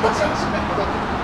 すみません。